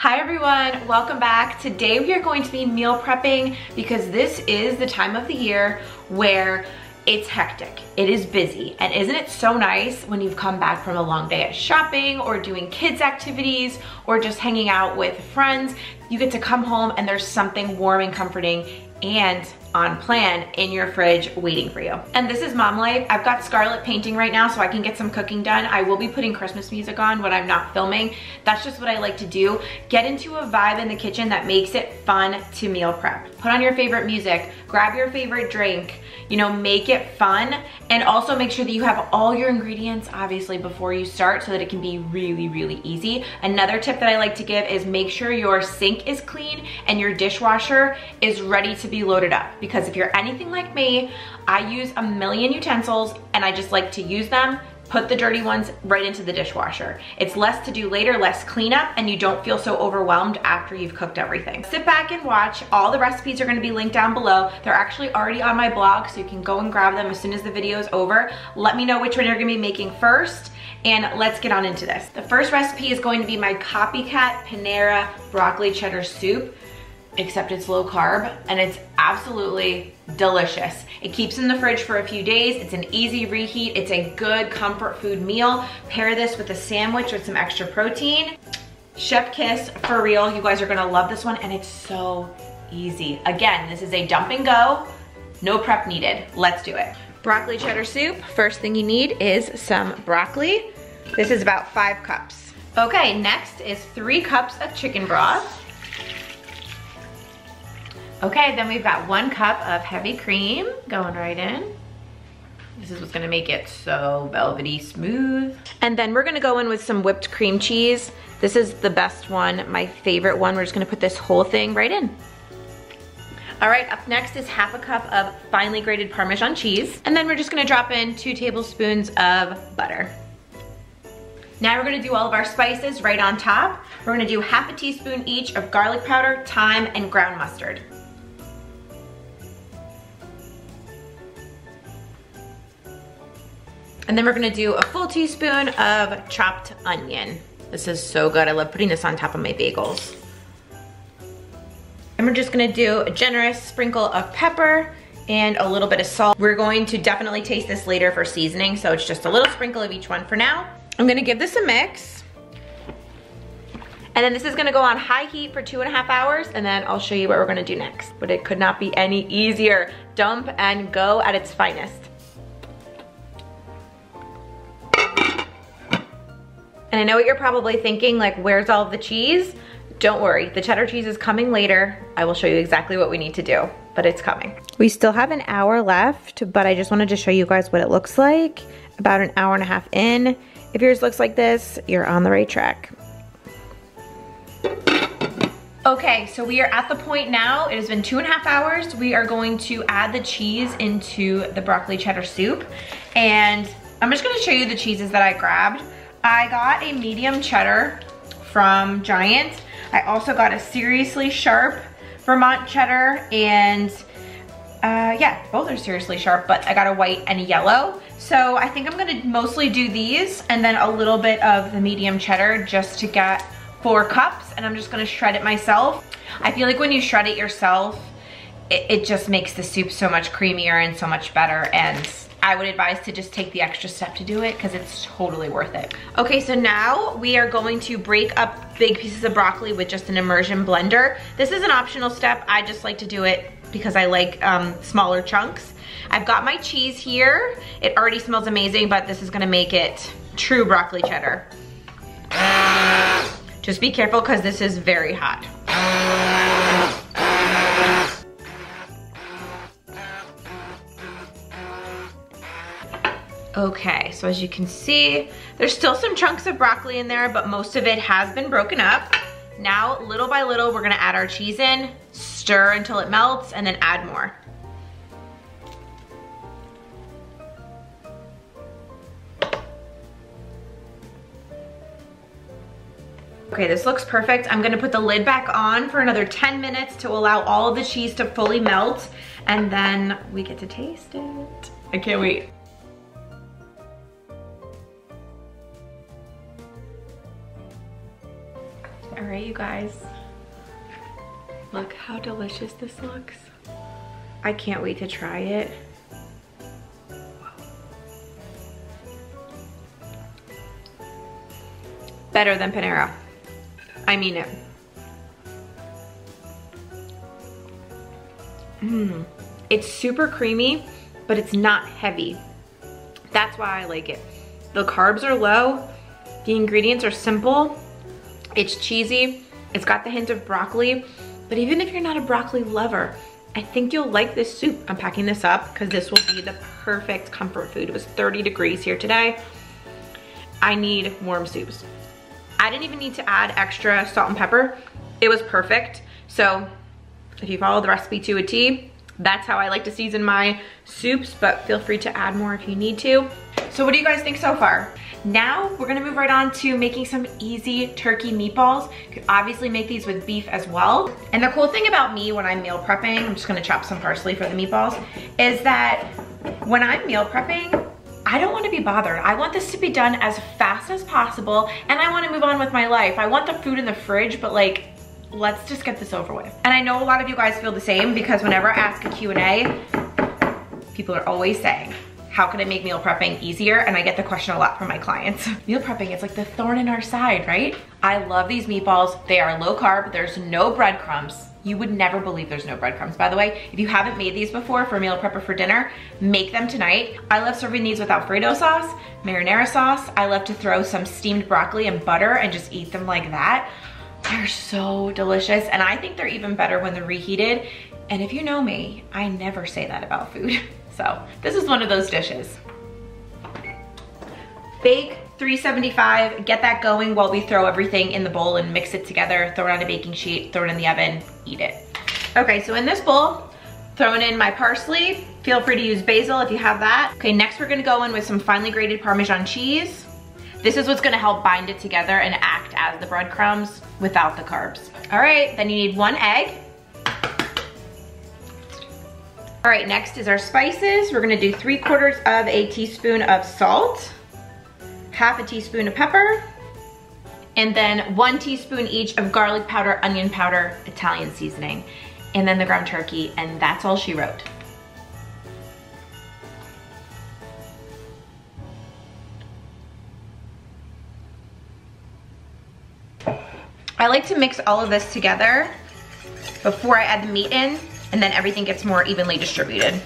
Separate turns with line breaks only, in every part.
Hi everyone, welcome back. Today we are going to be meal prepping because this is the time of the year where it's hectic, it is busy, and isn't it so nice when you've come back from a long day of shopping or doing kids activities or just hanging out with friends, you get to come home and there's something warm and comforting and on plan in your fridge waiting for you. And this is mom life. I've got Scarlett painting right now so I can get some cooking done. I will be putting Christmas music on when I'm not filming. That's just what I like to do. Get into a vibe in the kitchen that makes it fun to meal prep. Put on your favorite music, grab your favorite drink, you know, make it fun and also make sure that you have all your ingredients obviously before you start so that it can be really, really easy. Another tip that I like to give is make sure your sink is clean and your dishwasher is ready to be loaded up because if you're anything like me, I use a million utensils and I just like to use them put the dirty ones right into the dishwasher. It's less to do later, less cleanup, and you don't feel so overwhelmed after you've cooked everything. Sit back and watch. All the recipes are gonna be linked down below. They're actually already on my blog, so you can go and grab them as soon as the video is over. Let me know which one you're gonna be making first, and let's get on into this. The first recipe is going to be my Copycat Panera Broccoli Cheddar Soup except it's low carb and it's absolutely delicious. It keeps in the fridge for a few days. It's an easy reheat. It's a good comfort food meal. Pair this with a sandwich with some extra protein. Chef Kiss, for real, you guys are gonna love this one and it's so easy. Again, this is a dump and go, no prep needed. Let's do it. Broccoli cheddar soup, first thing you need is some broccoli. This is about five cups. Okay, next is three cups of chicken broth. Okay, then we've got one cup of heavy cream going right in. This is what's gonna make it so velvety smooth. And then we're gonna go in with some whipped cream cheese. This is the best one, my favorite one. We're just gonna put this whole thing right in. All right, up next is half a cup of finely grated Parmesan cheese. And then we're just gonna drop in two tablespoons of butter. Now we're gonna do all of our spices right on top. We're gonna do half a teaspoon each of garlic powder, thyme, and ground mustard. And then we're gonna do a full teaspoon of chopped onion. This is so good. I love putting this on top of my bagels. And we're just gonna do a generous sprinkle of pepper and a little bit of salt. We're going to definitely taste this later for seasoning, so it's just a little sprinkle of each one for now. I'm gonna give this a mix. And then this is gonna go on high heat for two and a half hours, and then I'll show you what we're gonna do next. But it could not be any easier. Dump and go at its finest. And I know what you're probably thinking, like, where's all the cheese? Don't worry, the cheddar cheese is coming later. I will show you exactly what we need to do, but it's coming. We still have an hour left, but I just wanted to show you guys what it looks like about an hour and a half in. If yours looks like this, you're on the right track. Okay, so we are at the point now, it has been two and a half hours. We are going to add the cheese into the broccoli cheddar soup. And I'm just gonna show you the cheeses that I grabbed. I got a medium cheddar from Giant. I also got a seriously sharp Vermont cheddar and uh, yeah, both are seriously sharp, but I got a white and a yellow. So I think I'm gonna mostly do these and then a little bit of the medium cheddar just to get four cups and I'm just gonna shred it myself. I feel like when you shred it yourself, it, it just makes the soup so much creamier and so much better and I would advise to just take the extra step to do it because it's totally worth it. Okay, so now we are going to break up big pieces of broccoli with just an immersion blender. This is an optional step. I just like to do it because I like um, smaller chunks. I've got my cheese here. It already smells amazing, but this is gonna make it true broccoli cheddar. Just be careful because this is very hot. Okay, so as you can see, there's still some chunks of broccoli in there, but most of it has been broken up. Now, little by little, we're gonna add our cheese in, stir until it melts, and then add more. Okay, this looks perfect. I'm gonna put the lid back on for another 10 minutes to allow all the cheese to fully melt, and then we get to taste it. I can't wait. Guys. Look how delicious this looks. I can't wait to try it. Better than Panera. I mean it. Mmm. It's super creamy, but it's not heavy. That's why I like it. The carbs are low, the ingredients are simple, it's cheesy, it's got the hint of broccoli, but even if you're not a broccoli lover, I think you'll like this soup. I'm packing this up because this will be the perfect comfort food. It was 30 degrees here today. I need warm soups. I didn't even need to add extra salt and pepper. It was perfect. So if you follow the recipe to a T, that's how I like to season my soups, but feel free to add more if you need to. So what do you guys think so far? Now we're gonna move right on to making some easy turkey meatballs. You could obviously make these with beef as well. And the cool thing about me when I'm meal prepping, I'm just gonna chop some parsley for the meatballs, is that when I'm meal prepping, I don't wanna be bothered. I want this to be done as fast as possible and I wanna move on with my life. I want the food in the fridge, but like, let's just get this over with. And I know a lot of you guys feel the same because whenever I ask a Q&A, people are always saying, how can I make meal prepping easier? And I get the question a lot from my clients. meal prepping, it's like the thorn in our side, right? I love these meatballs. They are low carb, there's no breadcrumbs. You would never believe there's no breadcrumbs. By the way, if you haven't made these before for meal prepper for dinner, make them tonight. I love serving these with Alfredo sauce, marinara sauce. I love to throw some steamed broccoli and butter and just eat them like that. They're so delicious. And I think they're even better when they're reheated. And if you know me, I never say that about food. So this is one of those dishes. Bake 375, get that going while we throw everything in the bowl and mix it together, throw it on a baking sheet, throw it in the oven, eat it. Okay, so in this bowl, throwing in my parsley. Feel free to use basil if you have that. Okay, next we're gonna go in with some finely grated Parmesan cheese. This is what's gonna help bind it together and act as the breadcrumbs without the carbs. All right, then you need one egg. All right, next is our spices. We're gonna do three quarters of a teaspoon of salt, half a teaspoon of pepper, and then one teaspoon each of garlic powder, onion powder, Italian seasoning, and then the ground turkey, and that's all she wrote. I like to mix all of this together before I add the meat in and then everything gets more evenly distributed.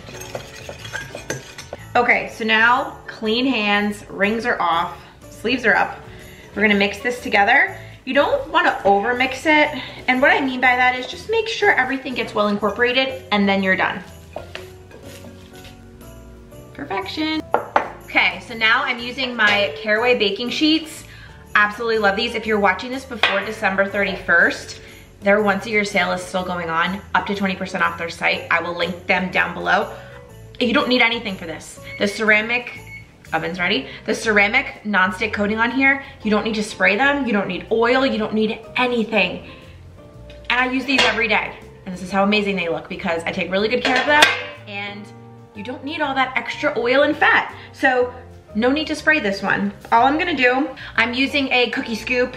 Okay, so now clean hands, rings are off, sleeves are up. We're gonna mix this together. You don't wanna over mix it. And what I mean by that is just make sure everything gets well incorporated and then you're done. Perfection. Okay, so now I'm using my Caraway baking sheets. Absolutely love these. If you're watching this before December 31st, their once a year sale is still going on, up to 20% off their site. I will link them down below. You don't need anything for this. The ceramic oven's ready. The ceramic nonstick coating on here, you don't need to spray them. You don't need oil. You don't need anything. And I use these every day. And this is how amazing they look because I take really good care of them and you don't need all that extra oil and fat. So no need to spray this one. All I'm gonna do, I'm using a cookie scoop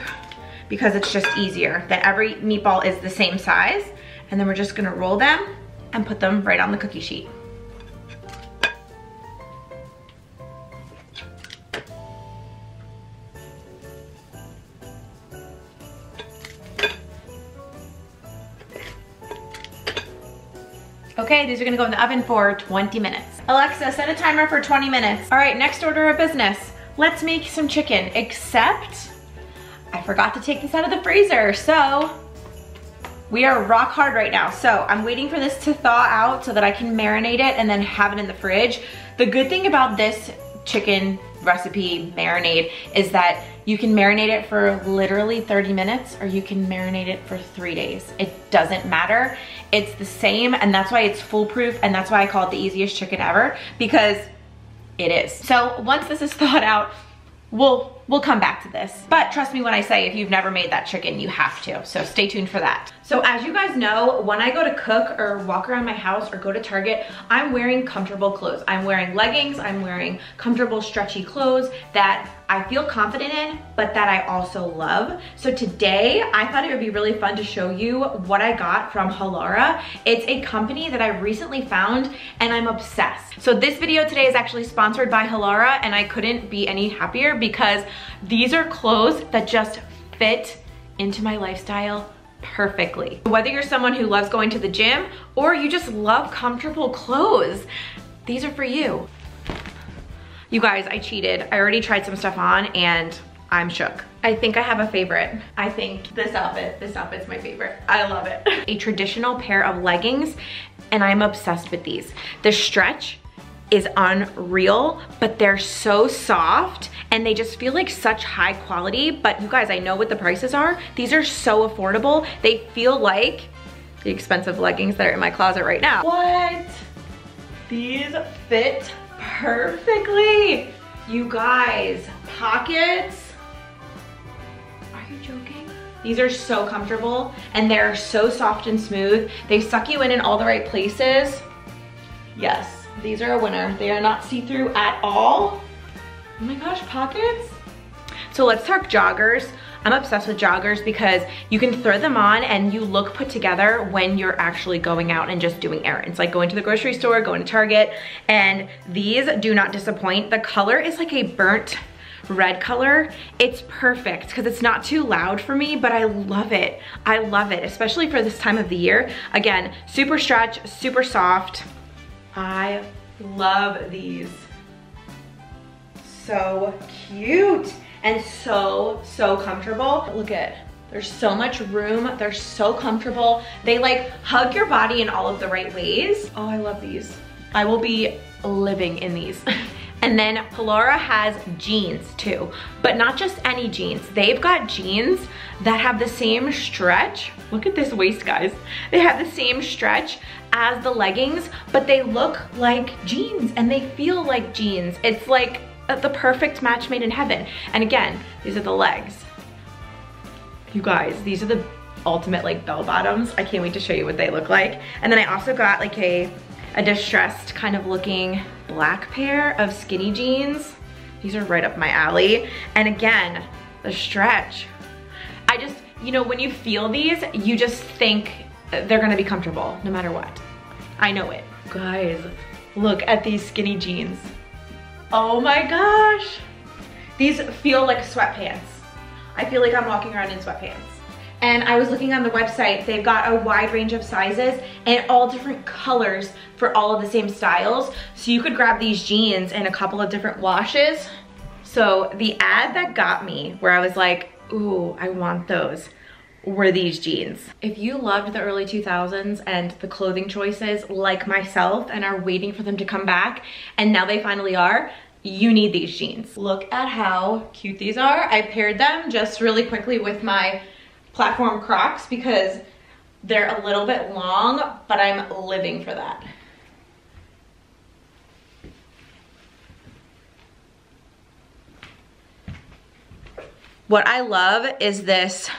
because it's just easier that every meatball is the same size. And then we're just gonna roll them and put them right on the cookie sheet. Okay, these are gonna go in the oven for 20 minutes. Alexa, set a timer for 20 minutes. All right, next order of business. Let's make some chicken, except I forgot to take this out of the freezer. So we are rock hard right now. So I'm waiting for this to thaw out so that I can marinate it and then have it in the fridge. The good thing about this chicken recipe marinade is that you can marinate it for literally 30 minutes or you can marinate it for three days. It doesn't matter. It's the same and that's why it's foolproof and that's why I call it the easiest chicken ever because it is. So once this is thawed out, we'll we'll come back to this. But trust me when I say if you've never made that chicken, you have to. So stay tuned for that. So as you guys know, when I go to cook or walk around my house or go to Target, I'm wearing comfortable clothes. I'm wearing leggings, I'm wearing comfortable stretchy clothes that I feel confident in, but that I also love. So today, I thought it would be really fun to show you what I got from Halara. It's a company that I recently found and I'm obsessed. So this video today is actually sponsored by Halara and I couldn't be any happier because these are clothes that just fit into my lifestyle perfectly. Whether you're someone who loves going to the gym or you just love comfortable clothes, these are for you. You guys, I cheated. I already tried some stuff on and I'm shook. I think I have a favorite. I think this outfit, this outfit's my favorite. I love it. a traditional pair of leggings and I'm obsessed with these. The stretch is unreal, but they're so soft and they just feel like such high quality. But you guys, I know what the prices are. These are so affordable. They feel like the expensive leggings that are in my closet right now. What? These fit perfectly. You guys, pockets. Are you joking? These are so comfortable and they're so soft and smooth. They suck you in in all the right places. Yes, these are a winner. They are not see-through at all. Oh my gosh, pockets. So let's talk joggers. I'm obsessed with joggers because you can throw them on and you look put together when you're actually going out and just doing errands, like going to the grocery store, going to Target, and these do not disappoint. The color is like a burnt red color. It's perfect because it's not too loud for me, but I love it. I love it, especially for this time of the year. Again, super stretch, super soft. I love these. So cute and so, so comfortable. Look at, there's so much room. They're so comfortable. They like hug your body in all of the right ways. Oh, I love these. I will be living in these. And then Halara has jeans too, but not just any jeans. They've got jeans that have the same stretch. Look at this waist, guys. They have the same stretch as the leggings, but they look like jeans and they feel like jeans. It's like Uh, the perfect match made in heaven. And again, these are the legs. You guys, these are the ultimate like bell bottoms. I can't wait to show you what they look like. And then I also got like a, a distressed kind of looking black pair of skinny jeans. These are right up my alley. And again, the stretch. I just, you know, when you feel these, you just think they're gonna be comfortable no matter what. I know it. Guys, look at these skinny jeans. Oh my gosh. These feel like sweatpants. I feel like I'm walking around in sweatpants. And I was looking on the website, they've got a wide range of sizes and all different colors for all of the same styles. So you could grab these jeans in a couple of different washes. So the ad that got me where I was like, ooh, I want those were these jeans. If you loved the early 2000s and the clothing choices like myself and are waiting for them to come back, and now they finally are, you need these jeans. Look at how cute these are. I paired them just really quickly with my platform Crocs because they're a little bit long, but I'm living for that. What I love is this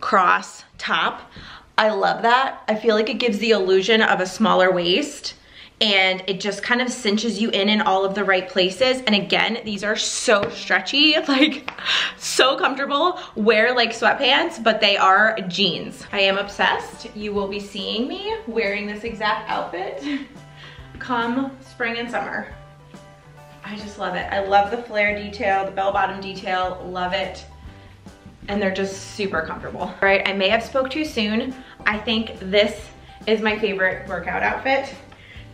cross top. I love that. I feel like it gives the illusion of a smaller waist and it just kind of cinches you in in all of the right places. And again, these are so stretchy, like so comfortable. Wear like sweatpants, but they are jeans. I am obsessed. You will be seeing me wearing this exact outfit come spring and summer. I just love it. I love the flare detail, the bell bottom detail, love it. And they're just super comfortable. All right, I may have spoke too soon. I think this is my favorite workout outfit.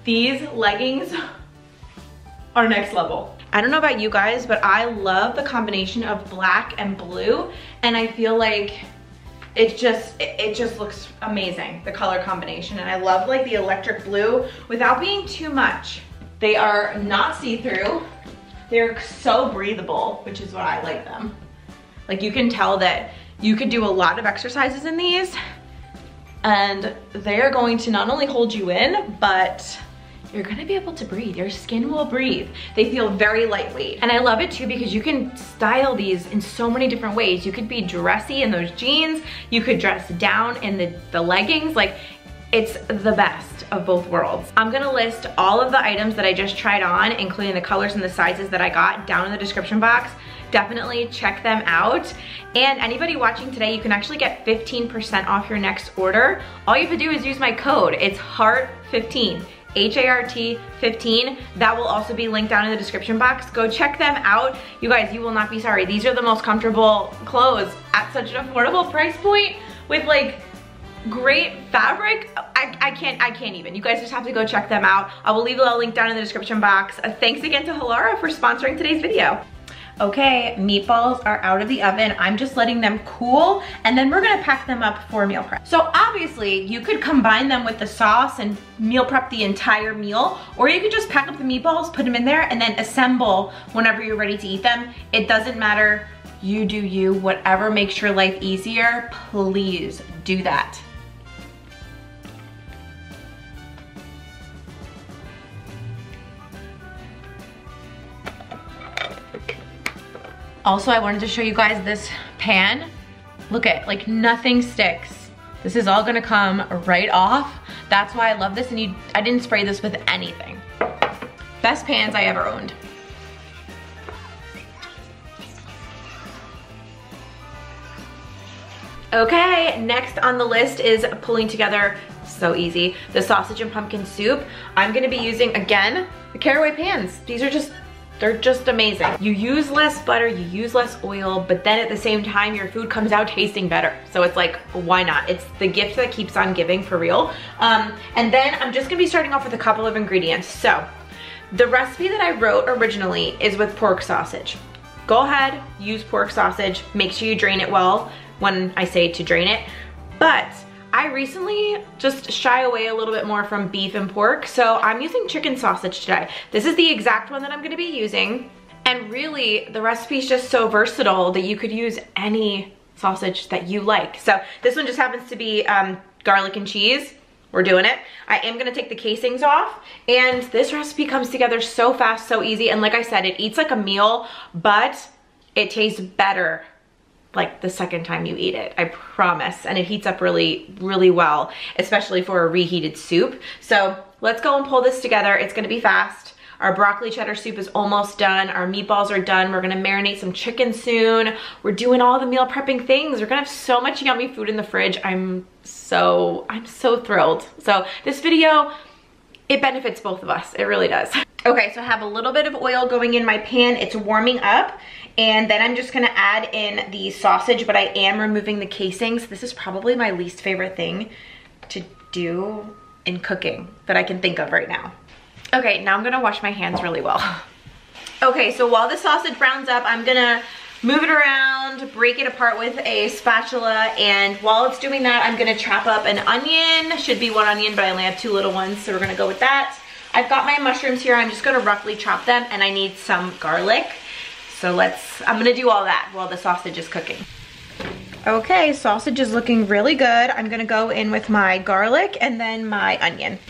These leggings are next level. I don't know about you guys, but I love the combination of black and blue. And I feel like it just, it just looks amazing, the color combination. And I love like the electric blue without being too much. They are not see-through. They're so breathable, which is what I like them. Like you can tell that you could do a lot of exercises in these and they are going to not only hold you in, but you're gonna be able to breathe. Your skin will breathe. They feel very lightweight. And I love it too because you can style these in so many different ways. You could be dressy in those jeans. You could dress down in the, the leggings. Like it's the best of both worlds. I'm gonna list all of the items that I just tried on, including the colors and the sizes that I got down in the description box. Definitely check them out. And anybody watching today, you can actually get 15% off your next order. All you have to do is use my code. It's HART15. That will also be linked down in the description box. Go check them out. You guys, you will not be sorry. These are the most comfortable clothes at such an affordable price point with like great fabric. I, I can't I can't even. You guys just have to go check them out. I will leave a link down in the description box. Thanks again to Halara for sponsoring today's video. Okay, meatballs are out of the oven. I'm just letting them cool and then we're gonna pack them up for meal prep. So obviously you could combine them with the sauce and meal prep the entire meal or you could just pack up the meatballs, put them in there and then assemble whenever you're ready to eat them. It doesn't matter, you do you. Whatever makes your life easier, please do that. Also, I wanted to show you guys this pan. Look at, like nothing sticks. This is all gonna come right off. That's why I love this and you, I didn't spray this with anything. Best pans I ever owned. Okay, next on the list is pulling together, so easy, the sausage and pumpkin soup. I'm gonna be using, again, the caraway pans. These are just they're just amazing. You use less butter, you use less oil, but then at the same time, your food comes out tasting better. So it's like, why not? It's the gift that keeps on giving for real. Um, and then I'm just gonna be starting off with a couple of ingredients. So the recipe that I wrote originally is with pork sausage. Go ahead, use pork sausage. Make sure you drain it well when I say to drain it. But I recently just shy away a little bit more from beef and pork, so I'm using chicken sausage today. This is the exact one that I'm gonna be using. And really, the recipe is just so versatile that you could use any sausage that you like. So this one just happens to be um, garlic and cheese. We're doing it. I am gonna take the casings off and this recipe comes together so fast, so easy. And like I said, it eats like a meal, but it tastes better like the second time you eat it, I promise. And it heats up really, really well, especially for a reheated soup. So let's go and pull this together. It's gonna be fast. Our broccoli cheddar soup is almost done. Our meatballs are done. We're gonna marinate some chicken soon. We're doing all the meal prepping things. We're gonna have so much yummy food in the fridge. I'm so, I'm so thrilled. So this video, it benefits both of us. It really does. Okay, so I have a little bit of oil going in my pan. It's warming up. And then I'm just gonna add in the sausage, but I am removing the casings. This is probably my least favorite thing to do in cooking that I can think of right now. Okay, now I'm gonna wash my hands really well. Okay, so while the sausage browns up, I'm gonna move it around, break it apart with a spatula, and while it's doing that, I'm gonna chop up an onion. Should be one onion, but I only have two little ones, so we're gonna go with that. I've got my mushrooms here. I'm just gonna roughly chop them, and I need some garlic. So let's, I'm gonna do all that while the sausage is cooking. Okay, sausage is looking really good. I'm gonna go in with my garlic and then my onion.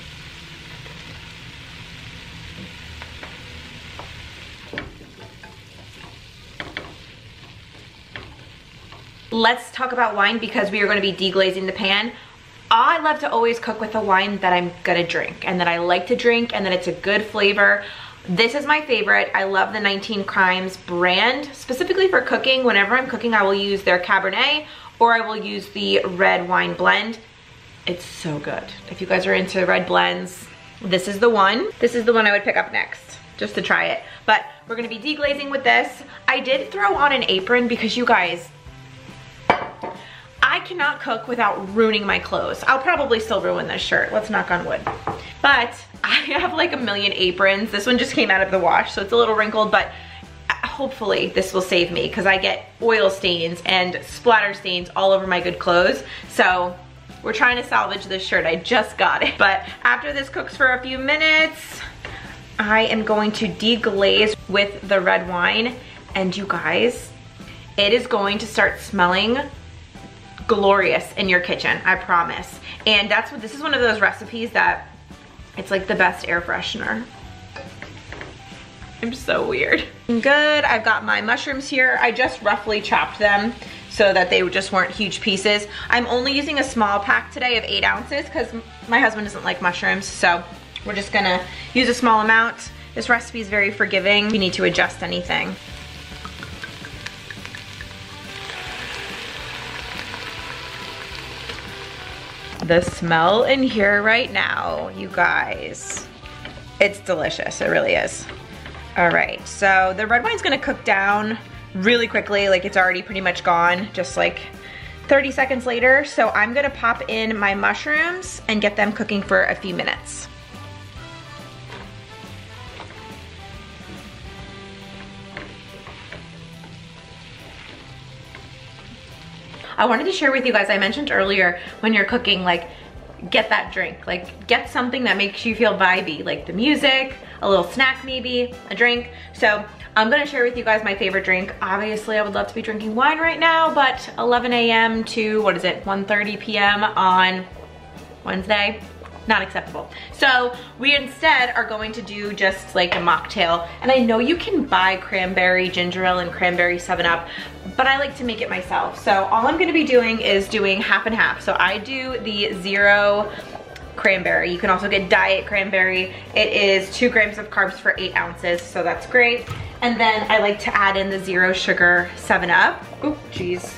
Let's talk about wine because we are gonna be deglazing the pan. I love to always cook with a wine that I'm gonna drink and that I like to drink and that it's a good flavor. This is my favorite. I love the 19 Crimes brand, specifically for cooking. Whenever I'm cooking, I will use their Cabernet or I will use the red wine blend. It's so good. If you guys are into red blends, this is the one. This is the one I would pick up next, just to try it. But we're gonna be deglazing with this. I did throw on an apron because you guys, I cannot cook without ruining my clothes. I'll probably still ruin this shirt, let's knock on wood. But I have like a million aprons. This one just came out of the wash, so it's a little wrinkled, but uh, hopefully this will save me because I get oil stains and splatter stains all over my good clothes. So we're trying to salvage this shirt. I just got it. But after this cooks for a few minutes, I am going to deglaze with the red wine. And you guys, it is going to start smelling glorious in your kitchen, I promise. And that's what, this is one of those recipes that It's like the best air freshener. I'm so weird. Good, I've got my mushrooms here. I just roughly chopped them so that they just weren't huge pieces. I'm only using a small pack today of eight ounces because my husband doesn't like mushrooms. So we're just gonna use a small amount. This recipe is very forgiving. You need to adjust anything. The smell in here right now, you guys. It's delicious, it really is. All right, so the red wine's gonna cook down really quickly, like it's already pretty much gone, just like 30 seconds later. So I'm gonna pop in my mushrooms and get them cooking for a few minutes. I wanted to share with you guys, I mentioned earlier when you're cooking, like get that drink. Like get something that makes you feel vibey, like the music, a little snack maybe, a drink. So I'm gonna share with you guys my favorite drink. Obviously I would love to be drinking wine right now, but 11 a.m. to, what is it, 1.30 p.m. on Wednesday, not acceptable. So we instead are going to do just like a mocktail. And I know you can buy cranberry ginger ale and cranberry 7-Up, but I like to make it myself. So all I'm gonna be doing is doing half and half. So I do the zero cranberry. You can also get diet cranberry. It is two grams of carbs for eight ounces, so that's great. And then I like to add in the zero sugar 7-Up. Oh, geez.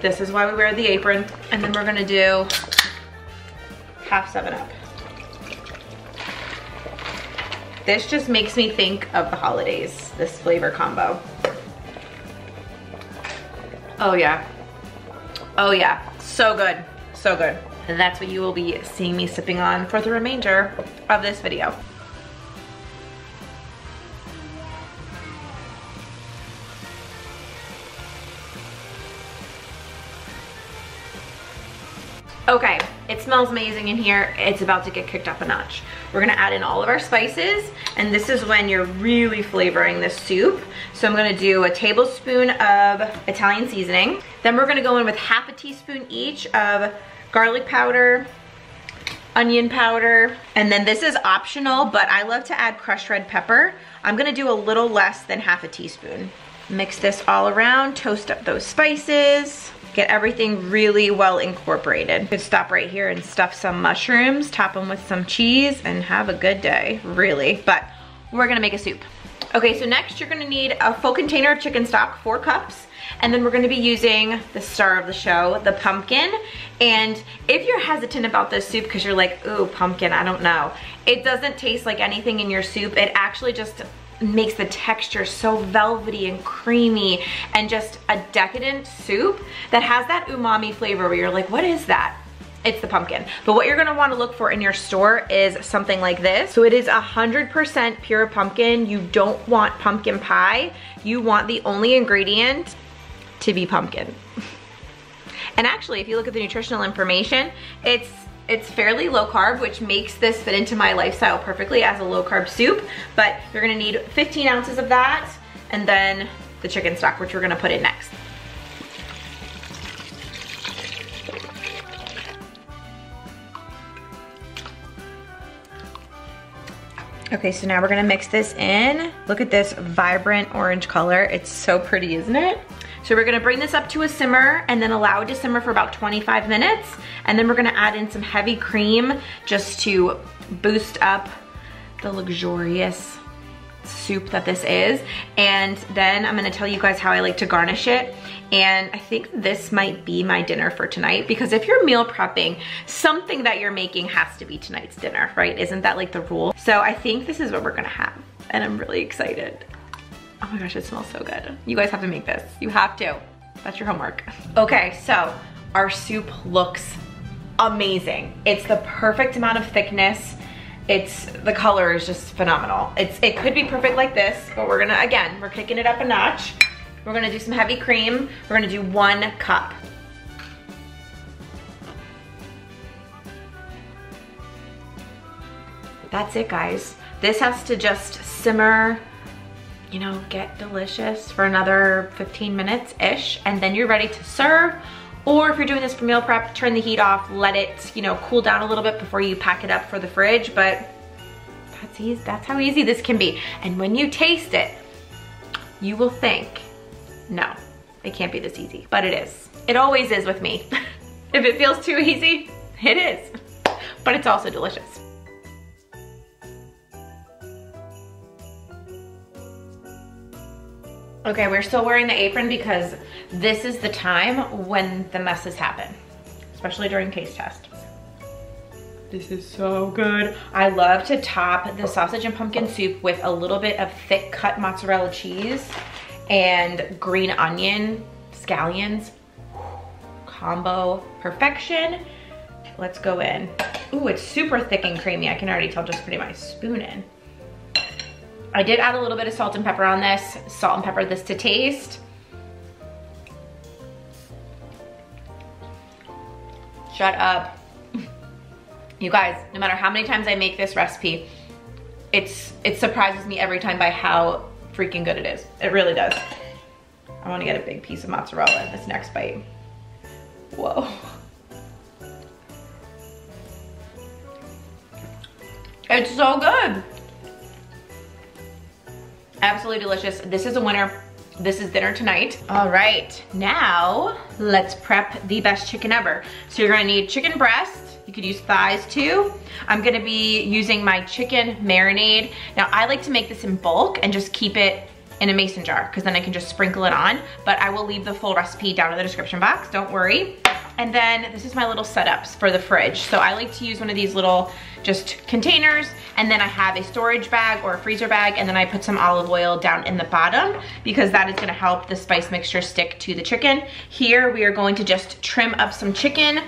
This is why we wear the apron. And then we're gonna do half 7-Up. This just makes me think of the holidays, this flavor combo. Oh yeah. Oh yeah, so good, so good. And that's what you will be seeing me sipping on for the remainder of this video. Smells amazing in here. It's about to get kicked up a notch. We're gonna add in all of our spices, and this is when you're really flavoring this soup. So I'm gonna do a tablespoon of Italian seasoning. Then we're gonna go in with half a teaspoon each of garlic powder, onion powder, and then this is optional, but I love to add crushed red pepper. I'm gonna do a little less than half a teaspoon. Mix this all around, toast up those spices, get everything really well incorporated. Could stop right here and stuff some mushrooms, top them with some cheese, and have a good day, really. But we're gonna make a soup. Okay, so next you're gonna need a full container of chicken stock, four cups, and then we're gonna be using the star of the show, the pumpkin. And if you're hesitant about this soup because you're like, ooh, pumpkin, I don't know. It doesn't taste like anything in your soup. It actually just makes the texture so velvety and creamy and just a decadent soup that has that umami flavor where you're like, what is that? it's the pumpkin. But what you're gonna wanna look for in your store is something like this. So it is 100% pure pumpkin. You don't want pumpkin pie. You want the only ingredient to be pumpkin. and actually, if you look at the nutritional information, it's it's fairly low carb, which makes this fit into my lifestyle perfectly as a low carb soup. But you're gonna need 15 ounces of that and then the chicken stock, which we're gonna put in next. Okay, so now we're gonna mix this in. Look at this vibrant orange color. It's so pretty, isn't it? So we're gonna bring this up to a simmer and then allow it to simmer for about 25 minutes. And then we're gonna add in some heavy cream just to boost up the luxurious soup that this is. And then I'm gonna tell you guys how I like to garnish it. And I think this might be my dinner for tonight because if you're meal prepping, something that you're making has to be tonight's dinner, right? Isn't that like the rule? So I think this is what we're gonna have and I'm really excited. Oh my gosh, it smells so good. You guys have to make this. You have to. That's your homework. Okay, so our soup looks amazing. It's the perfect amount of thickness. It's, the color is just phenomenal. It's, it could be perfect like this, but we're gonna, again, we're kicking it up a notch. We're gonna do some heavy cream. We're gonna do one cup. That's it, guys. This has to just simmer you know, get delicious for another 15 minutes-ish, and then you're ready to serve. Or if you're doing this for meal prep, turn the heat off, let it, you know, cool down a little bit before you pack it up for the fridge. But That's easy, that's how easy this can be. And when you taste it, you will think, no, it can't be this easy, but it is. It always is with me. if it feels too easy, it is, but it's also delicious. Okay, we're still wearing the apron because this is the time when the messes happen, especially during case test. This is so good. I love to top the sausage and pumpkin soup with a little bit of thick cut mozzarella cheese and green onion scallions. Combo perfection. Let's go in. Ooh, it's super thick and creamy. I can already tell just putting my spoon in. I did add a little bit of salt and pepper on this. Salt and pepper this to taste. Shut up. You guys, no matter how many times I make this recipe, it's it surprises me every time by how freaking good it is. It really does. I wanna get a big piece of mozzarella in this next bite. Whoa. It's so good. Absolutely delicious. This is a winner. This is dinner tonight. All right, now let's prep the best chicken ever. So you're gonna need chicken breast, you could use thighs too. I'm gonna be using my chicken marinade. Now I like to make this in bulk and just keep it in a mason jar because then I can just sprinkle it on. But I will leave the full recipe down in the description box, don't worry. And then this is my little setups for the fridge. So I like to use one of these little just containers and then I have a storage bag or a freezer bag and then I put some olive oil down in the bottom because that is gonna help the spice mixture stick to the chicken. Here we are going to just trim up some chicken,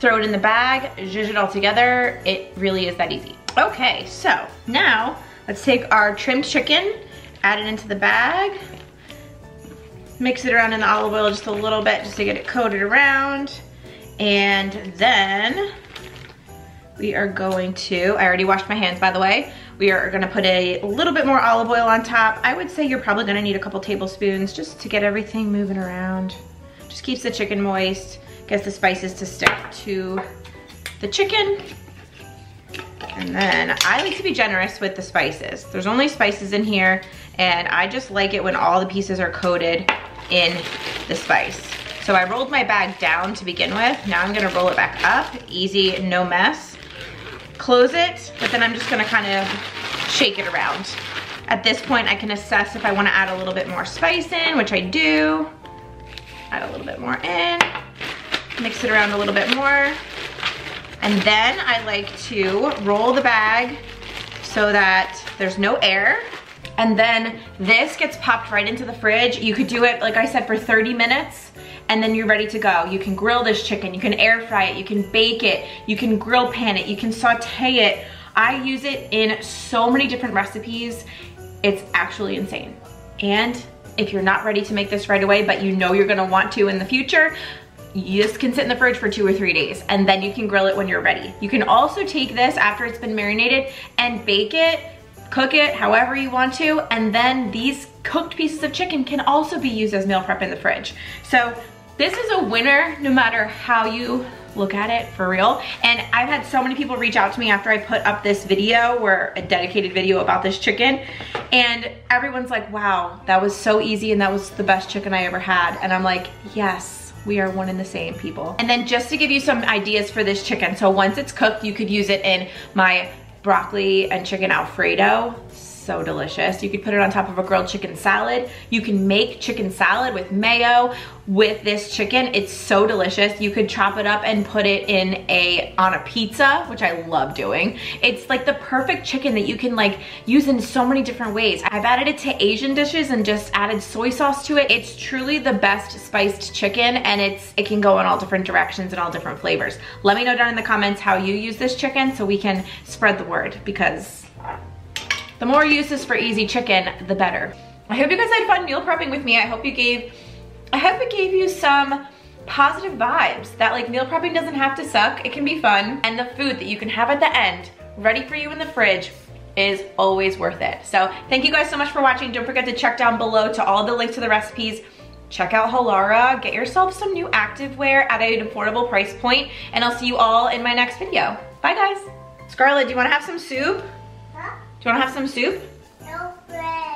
throw it in the bag, zhuzh it all together. It really is that easy. Okay, so now let's take our trimmed chicken, add it into the bag, mix it around in the olive oil just a little bit just to get it coated around. And then we are going to, I already washed my hands by the way, we are gonna put a little bit more olive oil on top. I would say you're probably gonna need a couple tablespoons just to get everything moving around. Just keeps the chicken moist, gets the spices to stick to the chicken. And then I like to be generous with the spices. There's only spices in here and I just like it when all the pieces are coated in the spice. So I rolled my bag down to begin with. Now I'm gonna roll it back up, easy, no mess. Close it, but then I'm just gonna kind of shake it around. At this point, I can assess if I wanna add a little bit more spice in, which I do. Add a little bit more in. Mix it around a little bit more. And then I like to roll the bag so that there's no air. And then this gets popped right into the fridge. You could do it, like I said, for 30 minutes and then you're ready to go. You can grill this chicken, you can air fry it, you can bake it, you can grill pan it, you can saute it. I use it in so many different recipes. It's actually insane. And if you're not ready to make this right away, but you know you're gonna want to in the future, you just can sit in the fridge for two or three days and then you can grill it when you're ready. You can also take this after it's been marinated and bake it, cook it however you want to, and then these cooked pieces of chicken can also be used as meal prep in the fridge. So this is a winner no matter how you look at it for real. And I've had so many people reach out to me after I put up this video where a dedicated video about this chicken and everyone's like, wow, that was so easy and that was the best chicken I ever had. And I'm like, yes, we are one and the same people. And then just to give you some ideas for this chicken. So once it's cooked, you could use it in my broccoli and chicken Alfredo so delicious. You could put it on top of a grilled chicken salad. You can make chicken salad with mayo with this chicken. It's so delicious. You could chop it up and put it in a on a pizza, which I love doing. It's like the perfect chicken that you can like use in so many different ways. I've added it to Asian dishes and just added soy sauce to it. It's truly the best spiced chicken and it's it can go in all different directions and all different flavors. Let me know down in the comments how you use this chicken so we can spread the word because the more uses for easy chicken, the better. I hope you guys had fun meal prepping with me. I hope you gave, I hope it gave you some positive vibes that like meal prepping doesn't have to suck. It can be fun. And the food that you can have at the end, ready for you in the fridge, is always worth it. So thank you guys so much for watching. Don't forget to check down below to all the links to the recipes. Check out Halara, get yourself some new activewear at an affordable price point, and I'll see you all in my next video. Bye guys. Scarlett, do you wanna have some soup? Do you wanna have some soup? No bread.